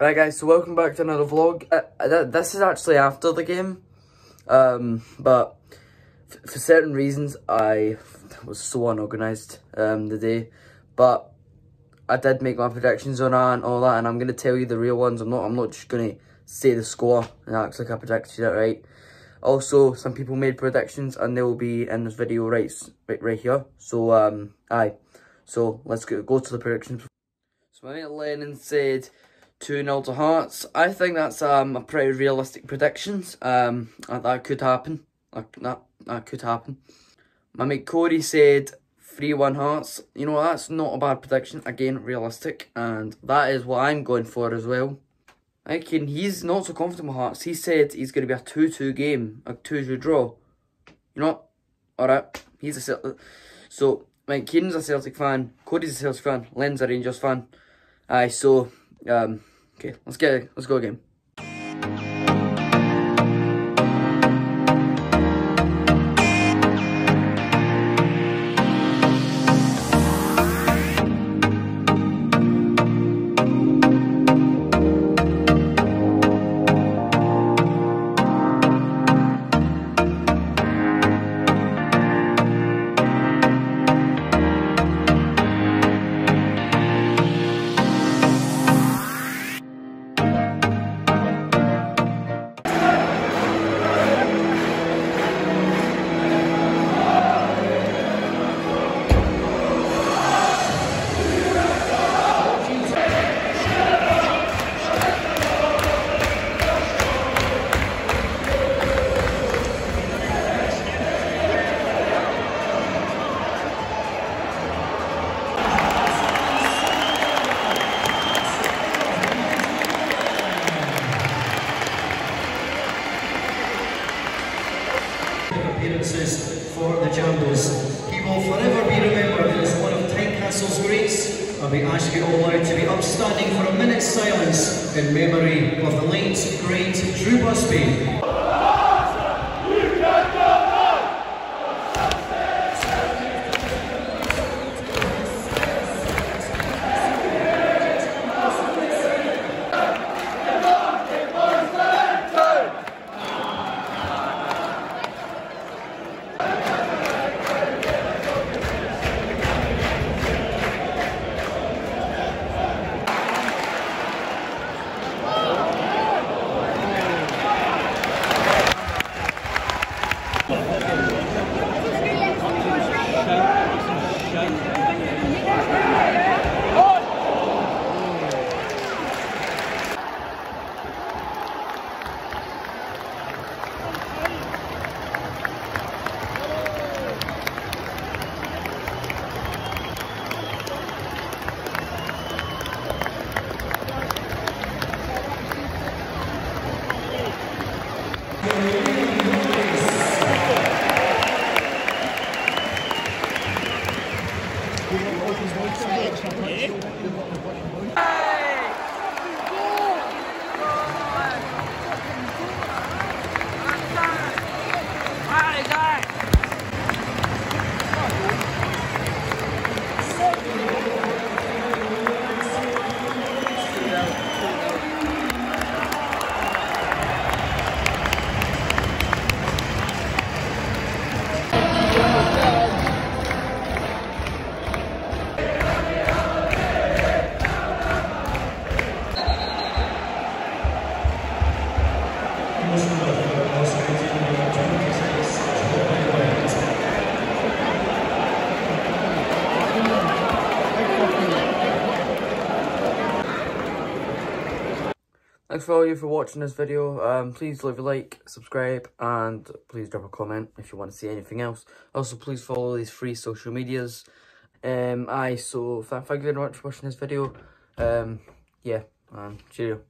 Right guys, so welcome back to another vlog. Uh, uh this is actually after the game, um, but for certain reasons I was so unorganised um, the day, but I did make my predictions on that and all that, and I'm going to tell you the real ones. I'm not, I'm not just going to say the score and act like I predicted it right. Also, some people made predictions and they will be in this video right, right, right here. So, um, aye. So, let's go, go to the predictions. So, my mate Lennon said 2-0 to Hearts. I think that's um, a pretty realistic predictions. Um, that could happen. That, that could happen. My mate Cody said 3-1 Hearts. You know, that's not a bad prediction. Again, realistic. And that is what I'm going for as well. I reckon he's not so confident with Hearts. He said he's going to be a 2-2 game. A 2-2 draw. You know Alright. He's a Celtic. So, Mike Keenan's a Celtic fan. Cody's a Celtic fan. Len's a Rangers fan. Aye, so um, okay, let's get. Let's go again. Appearances for the Jambos. He will forever be remembered as one of Tynecastle's greats, and we ask you all now to be upstanding for a minute's silence in memory of the late, great Drew Busby. Thank you. Thanks for all you for watching this video. Um, please leave a like, subscribe, and please drop a comment if you want to see anything else. Also, please follow these free social medias. Um, aye, so th thank you very much for watching this video. Um, yeah, um, cheerio.